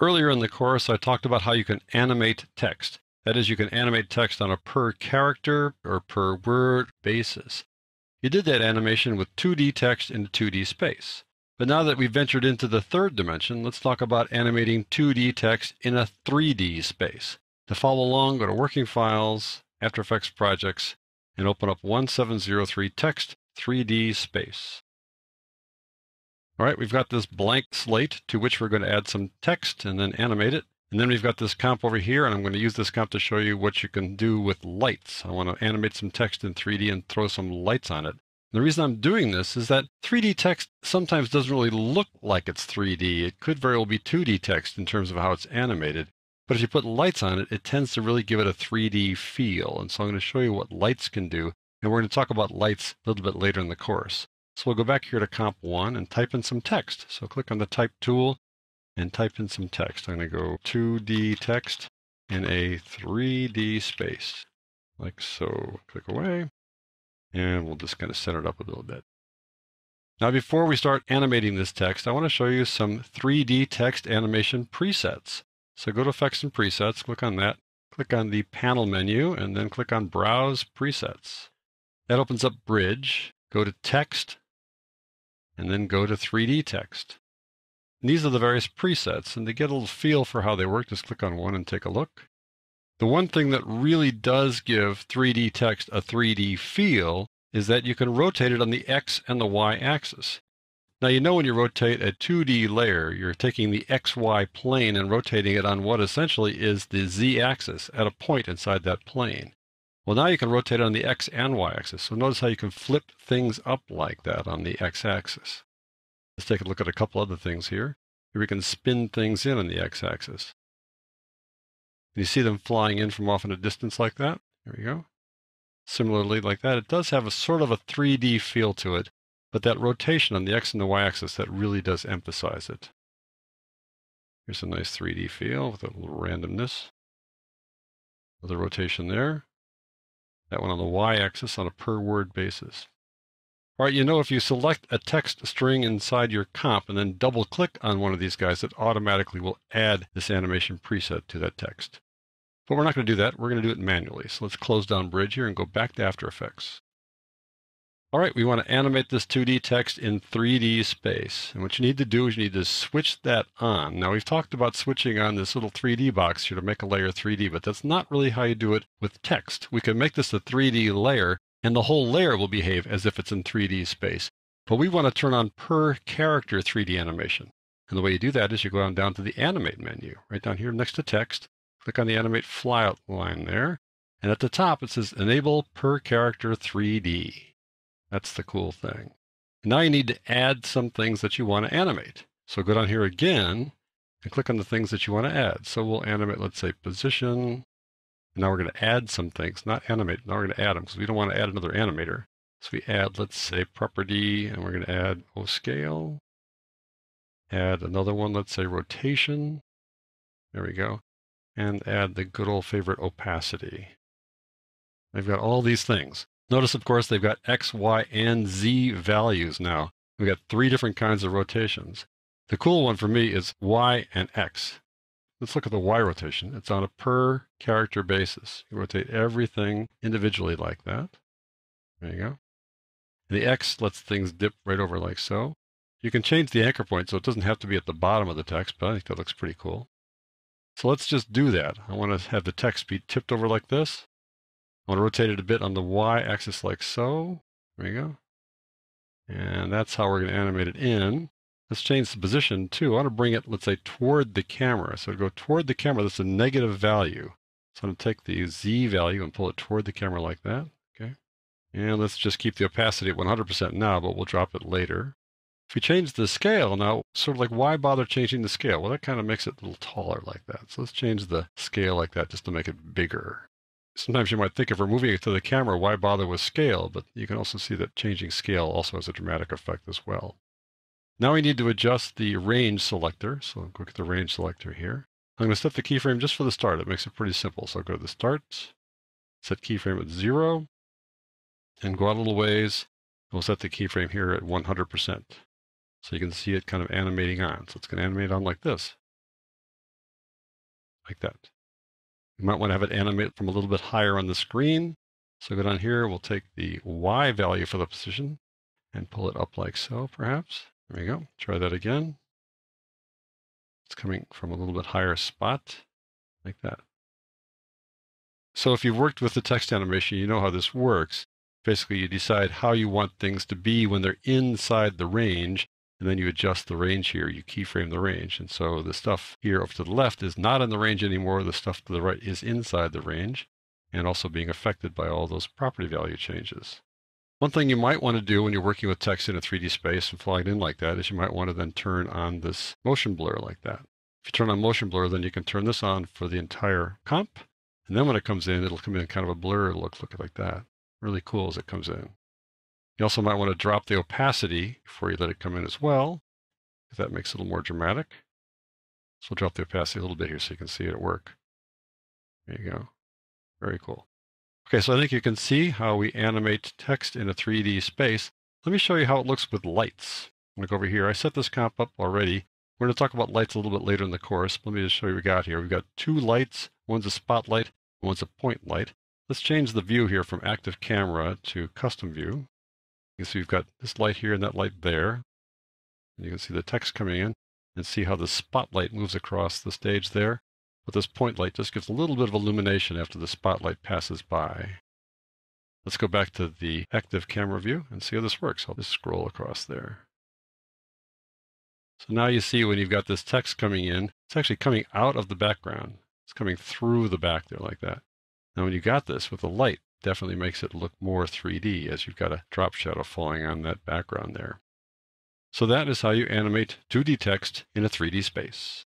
Earlier in the course, I talked about how you can animate text. That is, you can animate text on a per character or per word basis. You did that animation with 2D text in 2D space. But now that we've ventured into the third dimension, let's talk about animating 2D text in a 3D space. To follow along, go to Working Files, After Effects Projects, and open up 1703 Text 3D Space. All right, we've got this blank slate to which we're going to add some text and then animate it. And then we've got this comp over here, and I'm going to use this comp to show you what you can do with lights. I want to animate some text in 3D and throw some lights on it. The reason I'm doing this is that 3D text sometimes doesn't really look like it's 3D. It could very well be 2D text in terms of how it's animated. But if you put lights on it, it tends to really give it a 3D feel. And so I'm going to show you what lights can do. And we're going to talk about lights a little bit later in the course. So we'll go back here to Comp 1 and type in some text. So click on the Type tool and type in some text. I'm going to go 2D text in a 3D space, like so. Click away, and we'll just kind of set it up a little bit. Now, before we start animating this text, I want to show you some 3D text animation presets. So go to Effects and Presets, click on that, click on the Panel menu, and then click on Browse Presets. That opens up Bridge. Go to Text, and then go to 3D Text. And these are the various presets, and to get a little feel for how they work, just click on one and take a look. The one thing that really does give 3D text a 3D feel is that you can rotate it on the X and the Y axis. Now, you know when you rotate a 2D layer, you're taking the XY plane and rotating it on what essentially is the Z axis at a point inside that plane. Well, now you can rotate it on the X and Y axis. So notice how you can flip things up like that on the X axis. Let's take a look at a couple other things here. Here we can spin things in on the x-axis. You see them flying in from off in a distance like that? There we go. Similarly, like that, it does have a sort of a 3D feel to it, but that rotation on the x and the y-axis, that really does emphasize it. Here's a nice 3D feel with a little randomness. Another rotation there. That one on the y-axis on a per word basis. All right, you know, if you select a text string inside your comp and then double click on one of these guys, it automatically will add this animation preset to that text. But we're not going to do that. We're going to do it manually. So let's close down Bridge here and go back to After Effects. All right, we want to animate this 2D text in 3D space. And what you need to do is you need to switch that on. Now, we've talked about switching on this little 3D box here to make a layer 3D, but that's not really how you do it with text. We can make this a 3D layer and the whole layer will behave as if it's in 3D space. But we want to turn on per character 3D animation. And the way you do that is you go on down to the animate menu, right down here next to text, click on the animate flyout line there. And at the top it says enable per character 3D. That's the cool thing. Now you need to add some things that you want to animate. So go down here again and click on the things that you want to add. So we'll animate, let's say position, now we're going to add some things, not animate. Now we're going to add them because we don't want to add another animator. So we add, let's say, property, and we're going to add O scale. Add another one, let's say rotation. There we go. And add the good old favorite opacity. I've got all these things. Notice, of course, they've got X, Y, and Z values now. We've got three different kinds of rotations. The cool one for me is Y and X. Let's look at the Y rotation. It's on a per character basis. You rotate everything individually like that. There you go. And the X lets things dip right over like so. You can change the anchor point so it doesn't have to be at the bottom of the text, but I think that looks pretty cool. So let's just do that. I want to have the text be tipped over like this. I want to rotate it a bit on the Y axis like so. There you go. And that's how we're going to animate it in. Let's change the position too. I want to bring it, let's say, toward the camera. So go toward the camera, that's a negative value. So I'm going to take the Z value and pull it toward the camera like that. Okay. And let's just keep the opacity at 100% now, but we'll drop it later. If we change the scale now, sort of like why bother changing the scale? Well, that kind of makes it a little taller like that. So let's change the scale like that just to make it bigger. Sometimes you might think if we're moving it to the camera, why bother with scale? But you can also see that changing scale also has a dramatic effect as well. Now we need to adjust the range selector. So I'll get the range selector here. I'm going to set the keyframe just for the start. It makes it pretty simple. So I'll go to the start, set keyframe at zero, and go out a little ways. We'll set the keyframe here at 100%. So you can see it kind of animating on. So it's going to animate on like this. like that. You might want to have it animate from a little bit higher on the screen. So go down here, we'll take the Y value for the position and pull it up like so, perhaps. There we go. Try that again. It's coming from a little bit higher spot, like that. So if you've worked with the text animation, you know how this works. Basically, you decide how you want things to be when they're inside the range, and then you adjust the range here. You keyframe the range. And so the stuff here over to the left is not in the range anymore. The stuff to the right is inside the range and also being affected by all those property value changes. One thing you might want to do when you're working with text in a 3D space and flying in like that is you might want to then turn on this motion blur like that. If you turn on motion blur, then you can turn this on for the entire comp. And then when it comes in, it'll come in kind of a blur look, look like that. Really cool as it comes in. You also might want to drop the opacity before you let it come in as well, if that makes it a little more dramatic. So we'll drop the opacity a little bit here so you can see it at work. There you go. Very cool. Okay, so I think you can see how we animate text in a 3D space. Let me show you how it looks with lights. I'm going to go over here. I set this comp up already. We're going to talk about lights a little bit later in the course. Let me just show you what we got here. We've got two lights. One's a spotlight, one's a point light. Let's change the view here from active camera to custom view. You can see we've got this light here and that light there. And you can see the text coming in and see how the spotlight moves across the stage there. But this point light just gives a little bit of illumination after the spotlight passes by. Let's go back to the active camera view and see how this works. I'll just scroll across there. So now you see when you've got this text coming in, it's actually coming out of the background. It's coming through the back there like that. Now when you got this with the light, definitely makes it look more 3D as you've got a drop shadow falling on that background there. So that is how you animate 2D text in a 3D space.